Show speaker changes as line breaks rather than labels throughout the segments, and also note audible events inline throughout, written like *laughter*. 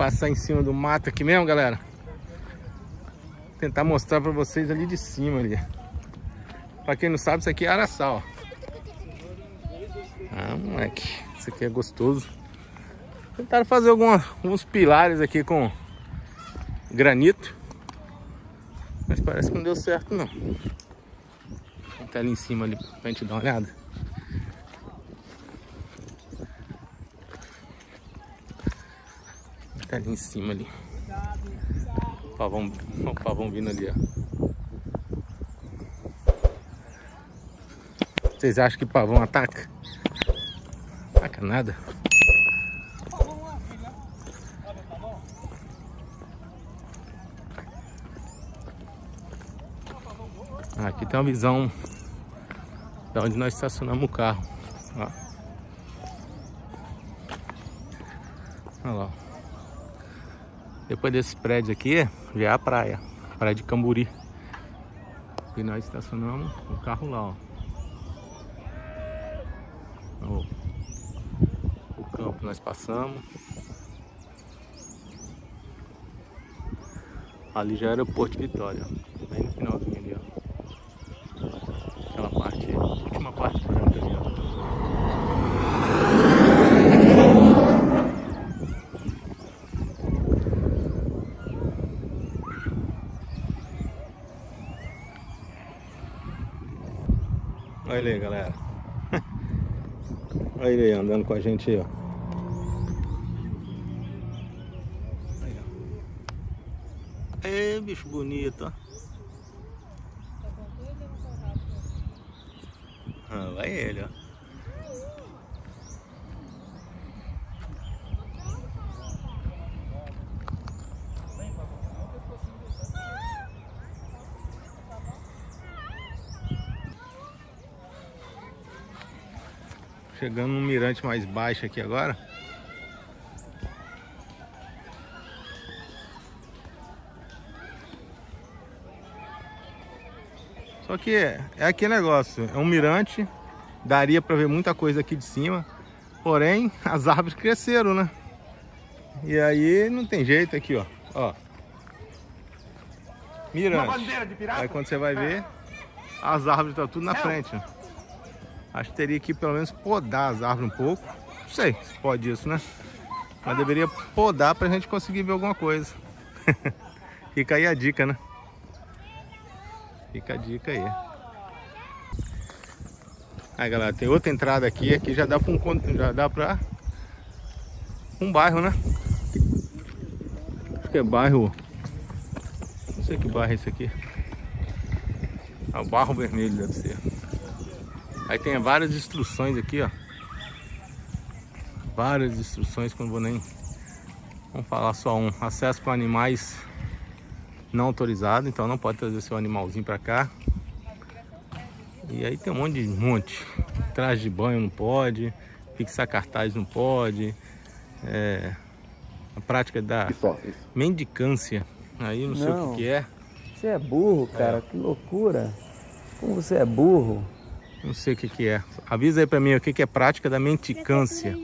passar em cima do mato aqui mesmo, galera. Tentar mostrar pra vocês ali de cima ali. Pra quem não sabe, isso aqui é araçá, ó. Ah, moleque. Isso aqui é gostoso. Tentaram fazer alguns pilares aqui com granito. Mas parece que não deu certo, não. Tá ali em cima ali pra gente dar uma olhada. Tá ali em cima ali. Pavão, o *laughs* pavão vindo ali, ó. Vocês acham que pavão ataca? Ataca nada. Aqui tem uma visão da onde nós estacionamos o carro. Ó. Olha lá. Depois desse prédio aqui, já é a praia. Praia de Camburi. E nós estacionamos o carro lá, ó. ó. O campo nós passamos. Ali já era o Porto Vitória, bem no finalzinho ali, ó. Aquela parte, última parte branca ali, ó. Olha ele aí, galera. Olha ele andando com a gente aí, ó. Aí, bicho bonito, ó. Ah, vai ele, ó. Chegando num mirante mais baixo aqui agora. Só que é, é aquele negócio, é um mirante, daria para ver muita coisa aqui de cima, porém *laughs* as árvores cresceram, né? E aí não tem jeito aqui, ó. ó. Mirante. Aí quando você vai ver, as árvores estão tudo na frente. ó. Acho que teria que pelo menos podar as árvores um pouco. Não sei se pode isso, né? Mas deveria podar pra gente conseguir ver alguma coisa. *laughs* Fica aí a dica, né? Fica a dica aí. Aí galera, tem outra entrada aqui, aqui já dá para um já dá para um bairro, né? Acho que é bairro. Não sei que bairro é esse aqui. Ah, o Barro Vermelho deve ser. Aí tem várias instruções aqui, ó. Várias instruções que eu não vou nem. Vamos falar só um. Acesso com animais não autorizado, então não pode trazer seu animalzinho para cá. E aí tem um monte de monte. Traje de banho não pode, fixar cartaz não pode. É, a prática da mendicância, aí não, sei o
Não.
que, que é.
Você é burro, cara, que loucura. Como você é burro.
Não sei o que, que é. Avisa aí pra mim o que, que é prática da mendicância.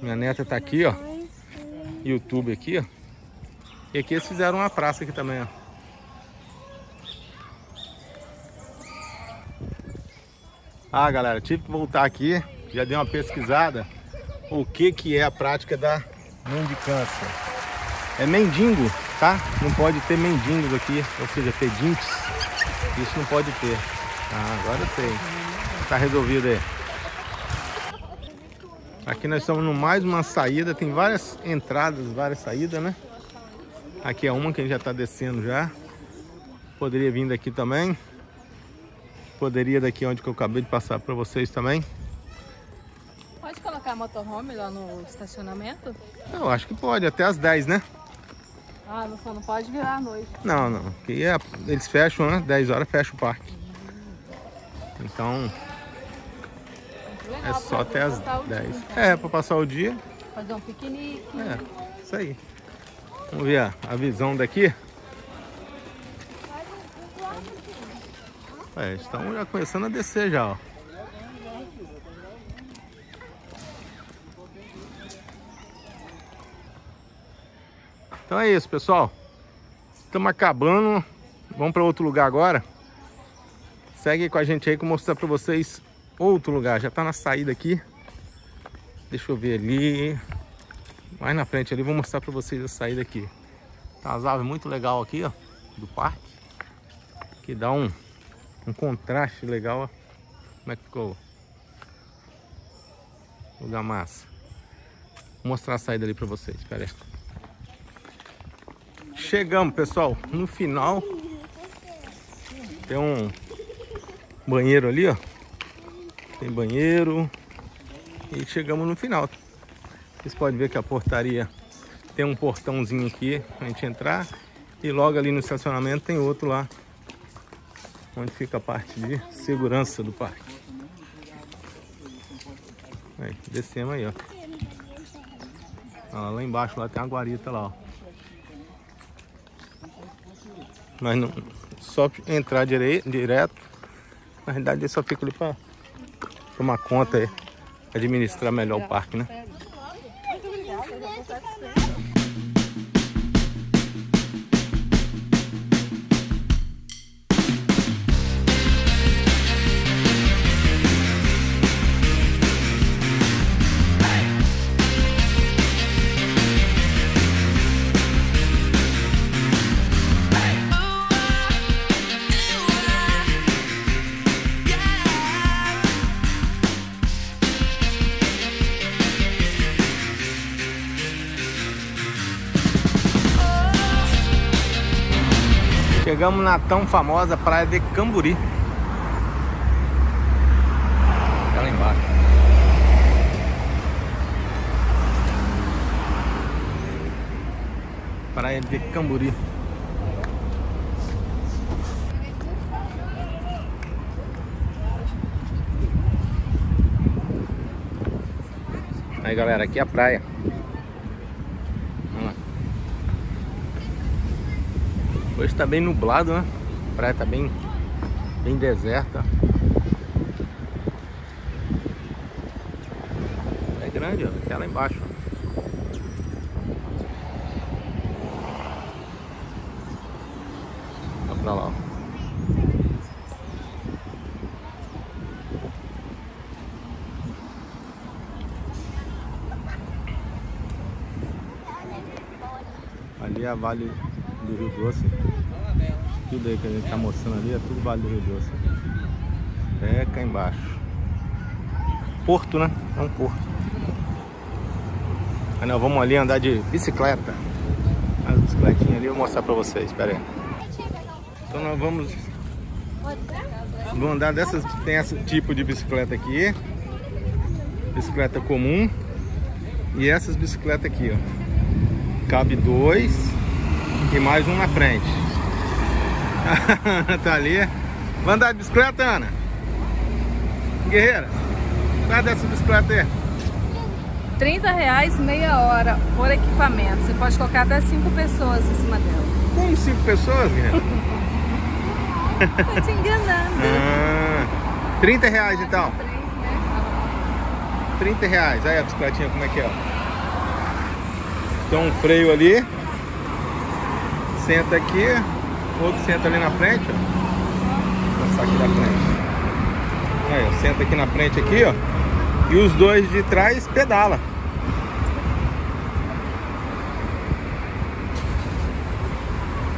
Minha neta tá aqui, ó. YouTube aqui, ó. E aqui eles fizeram uma praça aqui também, ó. Ah, galera, tive que voltar aqui. Já dei uma pesquisada. O que que é a prática da mendicância. É mendigo, tá? Não pode ter mendigos aqui, ou seja, pedintes. Isso não pode ter. Ah, agora eu sei. Tá resolvido aí. Aqui nós estamos no mais uma saída. Tem várias entradas, várias saídas, né? Aqui é uma que a gente já está descendo já. Poderia vir daqui também. Poderia daqui onde que eu acabei de passar para vocês também.
Pode colocar motorhome lá no estacionamento?
Eu acho que pode, até as 10, né?
Ah, não, pode virar à noite.
Não, não. Aqui é, eles fecham, né? 10 horas fecha o parque. Então é
pra
só até as
passar o dia,
10.
então.
É, para passar o dia.
Fazer um piquenique.
É, isso aí. Vamos ver a, a visão daqui. É, estamos já começando a descer já, ó. Então é isso, pessoal. Estamos acabando. Vamos para outro lugar agora. Segue com a gente aí que eu vou mostrar para vocês outro lugar. Já está na saída aqui. Deixa eu ver ali. Mais na frente ali, vou mostrar para vocês a saída aqui. Tem umas aves muito legal aqui, ó, do parque. Que dá um, um contraste legal, ó. Como é que ficou? Lugar massa. Vou mostrar a saída ali para vocês, espera aí. Chegamos, pessoal, no final. Tem um banheiro ali, ó. Tem banheiro. E chegamos no final. Vocês podem ver que a portaria tem um portãozinho aqui pra gente entrar. E logo ali no estacionamento tem outro lá. Onde fica a parte de segurança do parque. Aí, descemos aí, ó. Lá embaixo lá tem uma guarita lá, ó. Mas não, só entrar dire, direto. Na realidade ele só fica ali para tomar conta. Administrar melhor o parque, né? Chegamos na tão famosa praia de Camburi. Tá lá embaixo. Praia de Camburi. Aí galera, aqui é a praia. Hoje tá bem nublado, né? A praia tá bem, bem deserta. É grande, ó. Até lá embaixo. Ó pra lá. Ali é a Vale do Rio Doce. Tudo aí que a gente tá mostrando ali é tudo Vale do Rio Doce. É cá embaixo. Porto, né? É um porto. Aí nós vamos ali andar de bicicleta. As bicicletinhas ali eu vou mostrar pra vocês, espera aí. Então nós vamos, vamos andar dessas, tem esse tipo de bicicleta aqui. Bicicleta comum. E essas bicicletas aqui, ó. Cabe dois e mais um na frente. *laughs* tá ali. Vai andar de bicicleta, Ana? Guerreira, vai dessa bicicleta aí.
30 reais meia hora por equipamento. Você pode colocar até 5 pessoas em cima dela.
Como 5 pessoas, guerreira? *laughs*
Tô te enganando.
Ah, 30 reais então.
Três, né?
30 reais. Aí a bicicletinha como é que é? Tem um freio ali. Senta aqui. Outro senta ali na frente, ó. Vou passar aqui na frente. Aí, ó, senta aqui na frente aqui, ó. E os dois de trás pedala.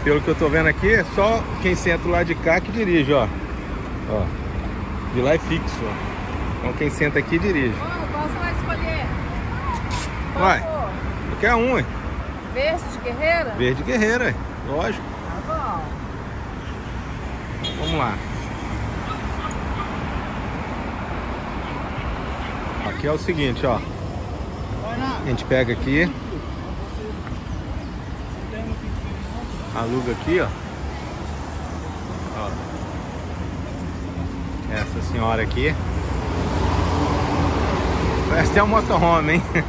Pelo que eu tô vendo aqui, é só quem senta lá de cá que dirige, ó. Ó. De lá é fixo, ó. Então quem senta aqui dirige.
Qual você vai escolher? Qual
Vai. Qualquer um, hein?
Verde de guerreira?
Verde guerreira, hein? Lógico.
Tá bom.
Vamos lá. Aqui é o seguinte, ó. A gente pega aqui. Aluga aqui, ó. Ó. Essa senhora aqui. Essa é um motorhome, hein? *laughs*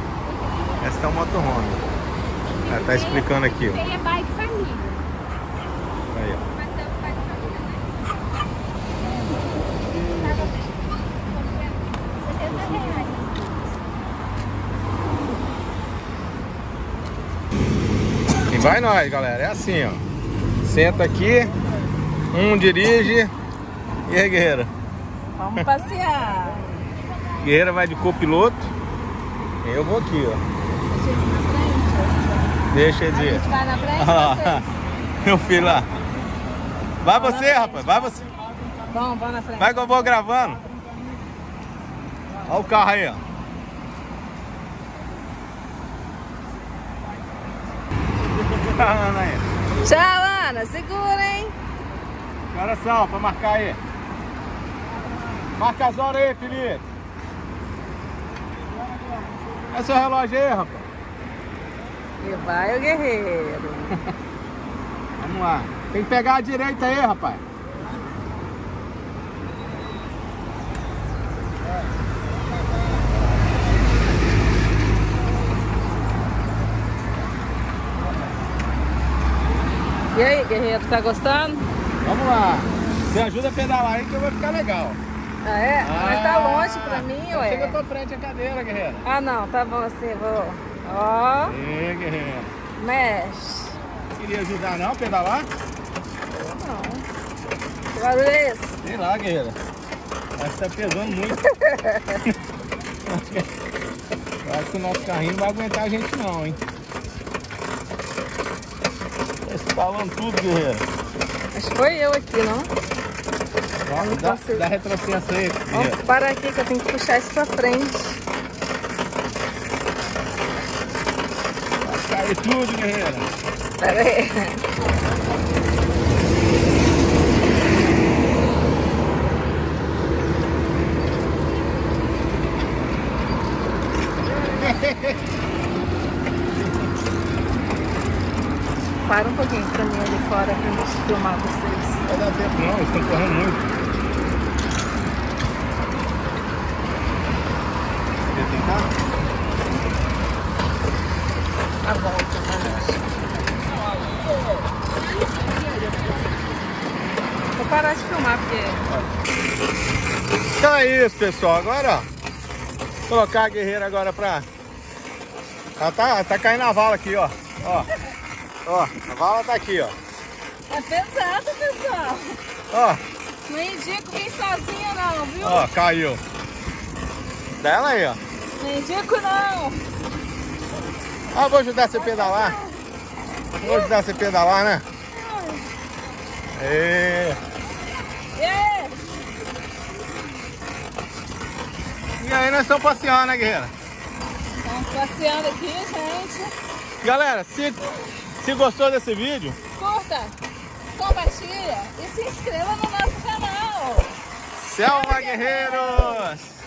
Essa é um motorhome. Ela tá explicando aqui, ó.
Tem é bike família.
Aí, ó.
Mas é o bike família. 60 reais.
Quem vai nós, galera. É assim, ó. Senta aqui, um dirige e aí, guerreira.
Vamos passear.
Guerreira vai de copiloto. Eu vou aqui, ó.
Deixa eles
ele
A
ir.
vai na frente?
Meu *laughs* filho lá. Vai você, rapaz. Vai você.
Vamos, vamos na frente.
Vai que eu vou gravando. Olha o carro aí, ó. Ana aí.
Tchau, Ana. Segura, hein?
Que horas são pra marcar aí? Marca as horas aí, Felipe. É seu relógio aí, rapaz.
E vai o guerreiro. *laughs*
Vamos lá. Tem que pegar a direita aí, rapaz.
E aí, guerreiro, tá gostando?
Vamos lá. Você ajuda a pedalar aí que vai ficar legal.
Ah, é? Mas tá
Ah,
longe pra mim,
Chega
ué.
pra frente a cadeira, guerreira.
Ah, não. Tá bom assim, vou. Ó,
Ê, guerreira.
mexe.
Queria ajudar não pedalar?
Não. Que barulho é esse?
Sei lá, guerreira. Acho que tá pesando muito. *laughs* *laughs* Acho que o nosso carrinho não vai aguentar a gente não, hein? Estalando tudo, guerreira.
Acho que foi eu aqui, não?
Vamos, dá,
consigo.
dá retrocesso aí,
Vamos parar aqui que eu tenho que puxar isso pra frente.
Vai cair tudo, guerreira.
Pera aí. *laughs* Para um pouquinho pra mim ali fora pra gente filmar vocês.
Não vai dar tempo não, eles estão correndo muito. Quer tentar?
A volta pra gente. Vou parar de filmar porque
Então é isso, pessoal. Agora, ó. Colocar a guerreira agora pra... Ela tá, tá caindo a vala aqui, ó. Ó. Ó, a vala tá aqui, ó.
é pesado, pessoal.
Ó,
Não indico vir sozinha não, viu?
ó, caiu. Dela aí, ó.
Não indico não.
Ah, vou ajudar você a pedalar. Vou ajudar você a pedalar, né? É.
Aí?
E aí nós estamos passeando, né, guerreira?
Estamos passeando aqui, gente.
Galera, se, se gostou desse vídeo,
Curta, compartilha e se inscreva no nosso canal.
Selma Guerreiros!